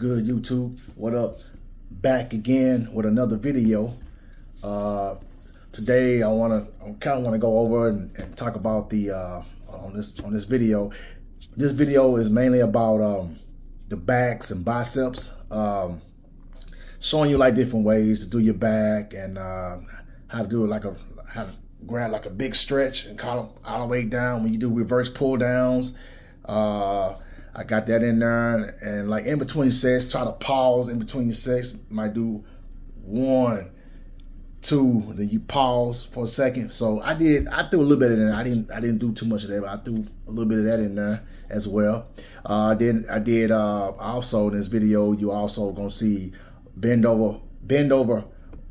good, YouTube? What up? Back again with another video. Uh, today, I want to, I kind of want to go over and, and, talk about the uh, on this on this video. This video is mainly about um, the backs and biceps, um, showing you like different ways to do your back and uh, how to do it like a how to grab like a big stretch and call all the way down when you do reverse pull downs. Uh, I got that in there, and like in between sets, try to pause in between sets. Might do one, two, then you pause for a second. So I did. I threw a little bit in there. I didn't. I didn't do too much of that, but I threw a little bit of that in there as well. Uh, then I did. Uh, also in this video, you also gonna see bend over, bend over,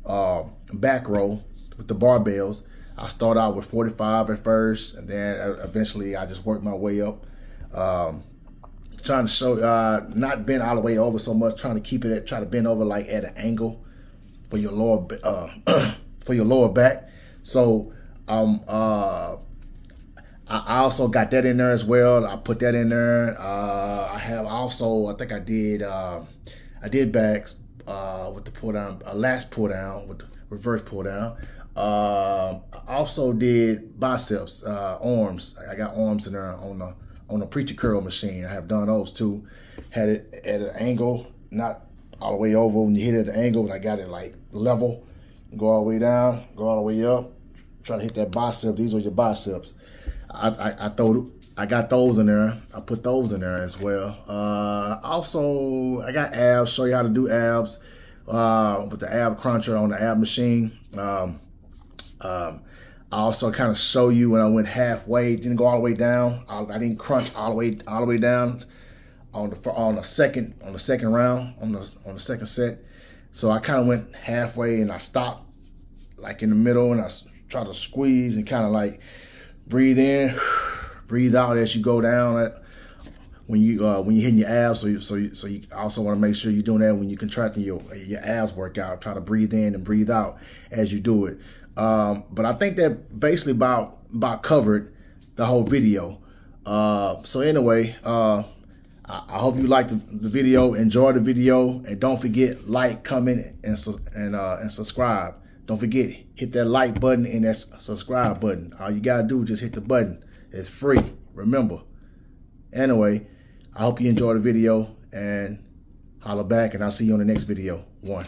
uh, back row with the barbells. I start out with 45 at first, and then eventually I just work my way up. Um, trying to show uh not bend all the way over so much trying to keep it at try to bend over like at an angle for your lower uh for your lower back. So um uh I also got that in there as well. I put that in there. Uh I have also I think I did uh I did backs uh with the pull down a lat pull down with reverse pull down. Uh also did biceps uh arms. I got arms in there on the on a preacher curl machine. I have done those too. Had it at an angle, not all the way over when you hit it at an angle, but I got it like level. Go all the way down, go all the way up. Try to hit that bicep. These are your biceps. I, I, I throw I got those in there. I put those in there as well. Uh, also, I got abs. Show you how to do abs uh, with the ab cruncher on the ab machine. Um, um, also kind of show you when I went halfway, didn't go all the way down. I, I, didn't crunch all the way all the way down on the on the second on the second round on the on the second set. So I kind of went halfway and I stopped like in the middle and I tried to squeeze and kind of like breathe in, breathe out as you go down. When you uh, when you're hitting your abs, so you, so you, so you also want to make sure you're doing that when you're contracting your your abs workout. Try to breathe in and breathe out as you do it. Um, but I think that basically about about covered the whole video. Uh, so anyway, uh, I, I, hope you liked the, the, video, enjoy the video, and don't forget like, comment, and and uh, and subscribe. Don't forget hit that like button and that subscribe button. All you gotta do is just hit the button. It's free. Remember. Anyway, I hope you enjoyed the video and holla back and I'll see you on the next video. One.